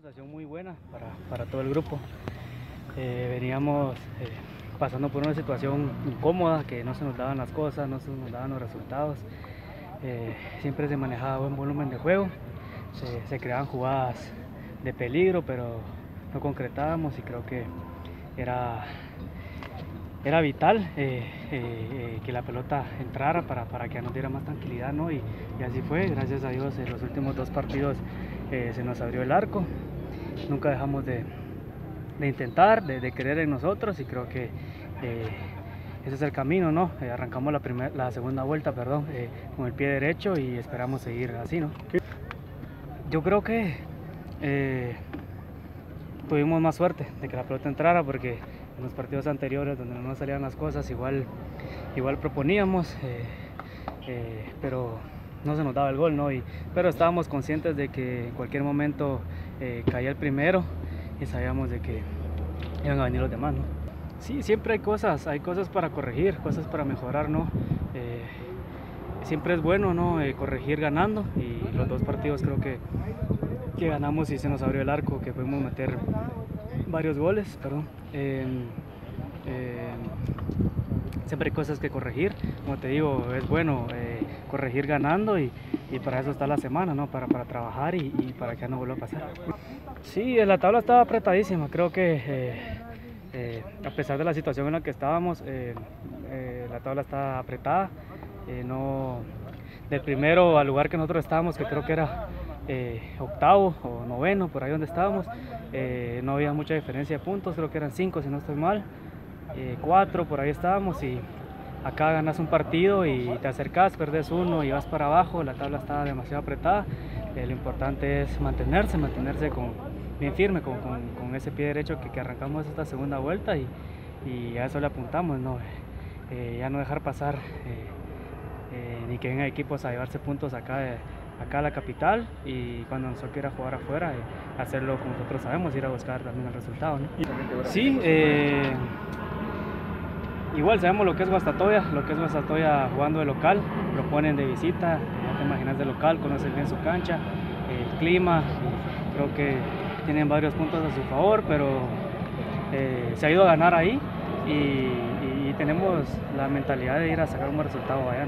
sensación muy buena para, para todo el grupo. Eh, veníamos eh, pasando por una situación incómoda, que no se nos daban las cosas, no se nos daban los resultados. Eh, siempre se manejaba buen volumen de juego, se, creaban jugadas de peligro, pero no concretábamos y creo que era, era vital que la pelota entrara para, para, que nos diera más tranquilidad, ¿no? Y, así fue, gracias a Dios en los últimos dos partidos se nos abrió el arco, nunca dejamos de, de intentar, de, de, creer en nosotros y creo que ese es el camino, ¿no? arrancamos la, primer, la segunda vuelta, perdón, con el pie derecho y esperamos seguir así, ¿no? Yo creo que tuvimos más suerte de que la pelota entrara porque en los partidos anteriores donde no salían las cosas igual, igual proponíamos, eh, eh, pero no se nos daba el gol, ¿no? Y, pero estábamos conscientes de que en cualquier momento eh, caía el primero y sabíamos de que iban a venir los demás, ¿no? Sí, siempre hay cosas, hay cosas para corregir, cosas para mejorar, ¿no? siempre es bueno, ¿no? corregir ganando y los dos partidos creo que que ganamos y se nos abrió el arco, que pudimos meter varios goles, perdón. Eh, eh, siempre hay cosas que corregir, como te digo, es bueno eh, corregir ganando y, y, para eso está la semana, ¿no? Para, para trabajar y, para que no vuelva a pasar. Sí, la tabla estaba apretadísima, creo que a pesar de la situación en la que estábamos, la tabla está apretada, no, del primero al lugar que nosotros estábamos, que creo que era eh, octavo o noveno, por ahí donde estábamos. Eh, no había mucha diferencia de puntos, creo que eran cinco si no estoy mal. Eh, cuatro, por ahí estábamos y acá ganas un partido y te acercas, perdes uno y vas para abajo, la tabla está demasiado apretada. lo importante es mantenerse, mantenerse con, bien firme con, con, con ese pie derecho que, que, arrancamos esta segunda vuelta y, y a eso le apuntamos, ¿no? ya no dejar pasar ni que vengan equipos a llevarse puntos acá de, acá a la capital y cuando nosotros quiera jugar afuera, eh, hacerlo como nosotros sabemos, ir a buscar también el resultado. ¿no? Sí, eh, igual sabemos lo que es Guastatoya, lo que es Guastatoya jugando de local, lo ponen de visita, ya te imaginas de local, conocen bien su cancha, el clima, creo que tienen varios puntos a su favor, pero eh, se ha ido a ganar ahí y, tenemos la mentalidad de ir a sacar un buen resultado allá.